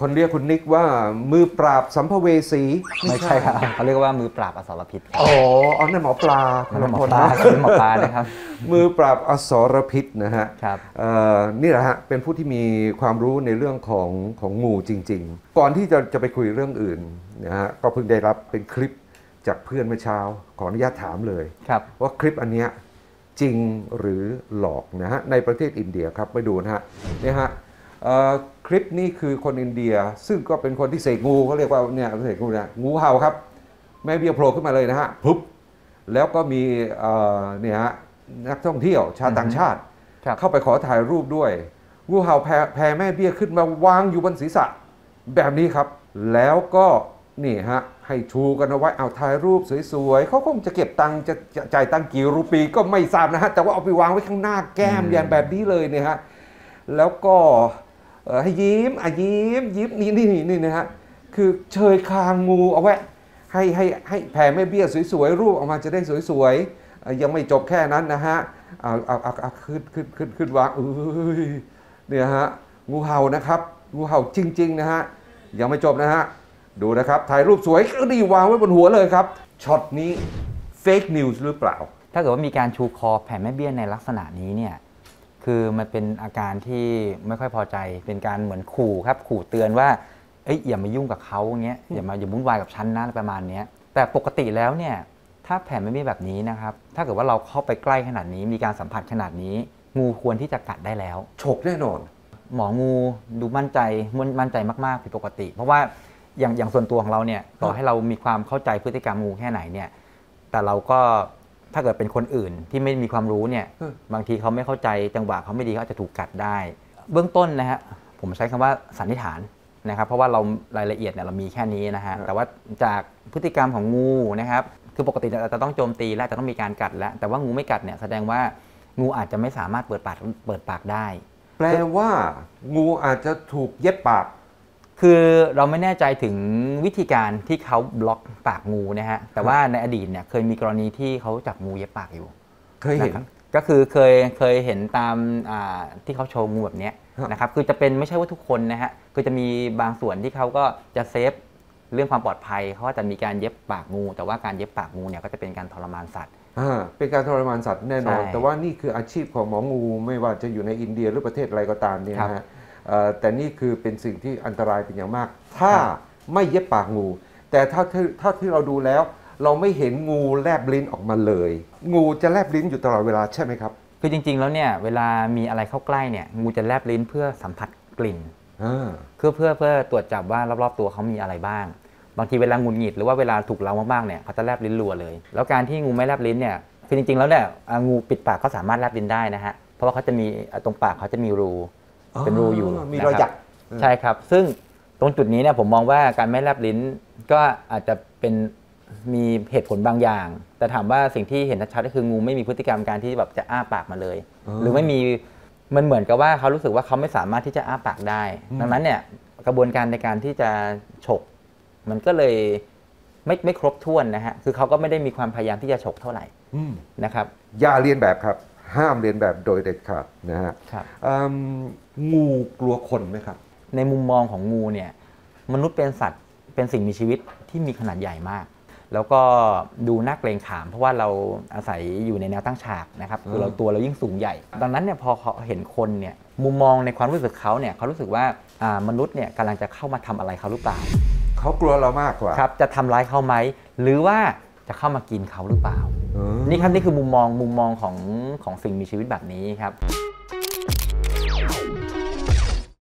คนเรียกคุณนิกว่ามือปราบสัมภเวสีไม่ใช่ครับเขาเรียกว่ามือปราบอสรพิษครับอ๋ออ๋อนั่นหมอปลานั่นหมอคนปลานะคือหมอปลานะครับ มือปราบอสรพิษนะฮะครับเอ่อนี่แหละฮะเป็นผู้ที่มีความรู้ในเรื่องของของงูจริง ๆ ก่อนที่จะจะไปคุยเรื่องอื่นนะฮะก็เพิ่งได้รับเป็นคลิปจากเพื่อนเมื่อเช้าขออนุญาตถามเลยครับว่าคลิปอันเนี้ยจริงหรือหลอกนะฮะในประเทศอินเดียครับไปดูนะฮะเนี่ยฮะเอ่อ คลิปนี้คือคนอินเดีย ซึ่งก็เป็นคนที่เสกงูเขาเรียกว่าเนี่ยเสกงูเนี่ยงูเห่าครับ แม่เบี้ยโผล่ขึ้นมาเลยนะฮะปุ๊บแล้วก็มีเอ่อเนี่ยฮะนักท่องเที่ยวชาวต่างชาติครับเข้าไปขอถ่ายรูปด้วยงูเห่าแพแผ่แม่เบี้ยขึ้นมาวางอยู่บนศีรษะแบบนี้ครับ แล้วก็นี่ฮะให้ชูกันเอาไว้เอาถ่ายรูปสวยๆเขาคงจะเก็บตังค์จะจะจ่ายตังค์กี่รูปีก็ไม่ทราบนะฮะแต่ว่าเอาไปวางไว้ข้างหน้าแก้มอย่างแบบนี้เลยเนี่ยฮะแล้วก็เอ่อ ให้ยิ้มอะยิ้มยิ้มนี่นี่นี่นะฮะคือเชยคางงูเอาไว้ให้ให้ให้แผ่แม่เบี้ยสวยๆรูปออกมาจะได้สวยๆยังไม่จบแค่นั้นนะฮะเอาเอาเอาเอาขึ้นขึ้นขึ้นขึ้นวางเอ้ยเนี่ยฮะงูเห่านะครับงูเห่าจริงๆนะฮะยังไม่จบนะฮะดูนะครับถ่ายรูปสวยก็ดีวางไว้บนหัวเลยครับช็อตนี้ fake news หรือเปล่า ถ้าเกิดว่ามีการชูคอแผ่แม่เบี้ยในลักษณะนี้เนี่ย คือมันเป็นอาการที่ไม่ค่อยพอใจ เป็นการเหมือนขู่ครับ ขู่เตือนว่า เอ้ยอย่ามายุ่งกับเขาอย่างเงี้ยอย่ามาอย่าวุ่นวายกับฉันนะอะไรประมาณเนี้ย แต่ปกติแล้วเนี่ยถ้าแผ่แม่เบี้ยแบบนี้นะครับ ถ้าเกิดว่าเราเข้าไปใกล้ขนาดนี้ มีการสัมผัสขนาดนี้ งูควรที่จะกัดได้แล้ว ฉกแน่นอน หมองูดูมั่นใจมั่นมั่นใจมากๆผิดปกติ เพราะว่าอย่างอย่างส่วนตัวของเราเนี่ยต่อให้เรามีความเข้าใจพฤติกรรมงูแค่ไหนเนี่ย แต่เราก็ ถ้าเกิดเป็นคนอื่นที่ไม่มีความรู้เนี่ยเออบางทีเขาไม่เข้าใจจังหวะเขาไม่ดีเขาอาจจะถูกกัดได้ เบื้องต้นนะฮะผมใช้คำว่าสันนิษฐานนะครับ เพราะว่าเรารายละเอียดเนี่ยเรามีแค่นี้นะฮะแต่ว่าจากพฤติกรรมของงูนะครับคือปกติเราจะต้องโจมตีและจะต้องมีการกัดแล้ว แต่ว่างูไม่กัดเนี่ยแสดงว่างูอาจจะไม่สามารถเปิดปากเปิดปากได้ แปลว่า งูอาจจะถูกเย็บปาก คือเราไม่แน่ใจถึงวิธีการที่เขาบล็อกปากงูนะฮะ แต่ว่าในอดีตเนี่ยเคยมีกรณีที่เขาจับงูเย็บปากอยู่ เคยเห็นนะครับก็คือเคยเคยเห็นตามอ่าที่เขาโชว์งูแบบเนี้ยฮะนะครับ คือจะเป็นไม่ใช่ว่าทุกคนนะฮะ คือจะมีบางส่วนที่เขาก็จะเซฟเรื่องความปลอดภัยเขาก็จะมีการเย็บปากงู แต่ว่าการเย็บปากงูเนี่ยก็จะเป็นการทรมานสัตว์อ่าเป็นการทรมานสัตว์แน่นอนใช่แต่ว่านี่คืออาชีพของหมองูไม่ว่าจะอยู่ในอินเดียหรือประเทศอะไรก็ตามเนี่ยนะครัฮะบเอ่อ แต่นี่คือเป็นสิ่งที่อันตรายเป็นอย่างมาก ถ้าครับไม่เย็บปากงู แต่ถ้าที่ถ้าที่เราดูแล้ว เราไม่เห็นงูแลบลิ้นออกมาเลย งูจะแลบลิ้นอยู่ตลอดเวลาใช่ไหมครับคือจริง ๆ แล้วเนี่ยเวลามีอะไรเข้าใกล้เนี่ยงูจะแลบลิ้นเพื่อสัมผัสกลิ่นอ่าเพื่อเพื่อเพื่อตรวจจับว่ารอบๆตัวเขามีอะไรบ้าง บางทีเวลาหงุดหงิดหรือว่าเวลาถูกเล้ามากๆเนี่ยเขาจะแลบลิ้นรัวเลย แล้วการที่งูไม่แลบลิ้นเนี่ยคือจริงๆแล้วเนี่ยอ่างูปิดปากเขาสามารถแลบลิ้นได้นะฮะเพราะว่าเขาจะมีอ่าตรงปากเขาจะมีรู เป็นรูอยู่มีนะรอยคหยับกใช่ครับ ซึ่งตรงจุดนี้เนี่ยผมมองว่าการไม่แลบลิ้นก็อาจจะเป็นมีเหตุผลบางอย่าง แต่ถามว่าสิ่งที่เห็นชัดๆก็คืองูไม่มีพฤติกรรมการที่แบบจะอ้าปากมาเลยอ๋อหรือไม่มีมันเหมือนกับว่าเขารู้สึกว่าเขาไม่สามารถที่จะอ้าปากได้อืมดังนั้นเนี่ยกระบวนการในการที่จะฉก มันก็เลยไม่ไม่ครบถ้วนนะฮะ คือเขาก็ไม่ได้มีความพยายามที่จะฉกเท่าไหร่อืมนะครับ อย่าเรียนแบบครับ ห้ามเรียนแบบโดยเด็ดขาดนะฮะครับอืมงูกลัวคนไหมครับ ในมุมมองของงูเนี่ยมนุษย์เป็นสัตว์เป็นสิ่งมีชีวิตที่มีขนาดใหญ่มาก แล้วก็ดูน่าเกรงขาม เพราะว่าเราอาศัยอยู่ในแนวตั้งฉากนะครับคือเราตัวเรายิ่งสูงใหญ่ ดังนั้นเนี่ยพอเขาเห็นคนเนี่ยมุมมองในความรู้สึกเขาเนี่ยเขารู้สึกว่าอ่ามนุษย์เนี่ยกำลังจะเข้ามาทำอะไรเขาหรือเปล่า เขากลัวเรามากกว่าครับจะทำร้ายเขาไหมหรือว่า จะเข้ามากินเขาหรือเปล่าเออนี่ครับนี่คือมุมมองมุมมองของของสิ่งมีชีวิตแบบนี้ครับ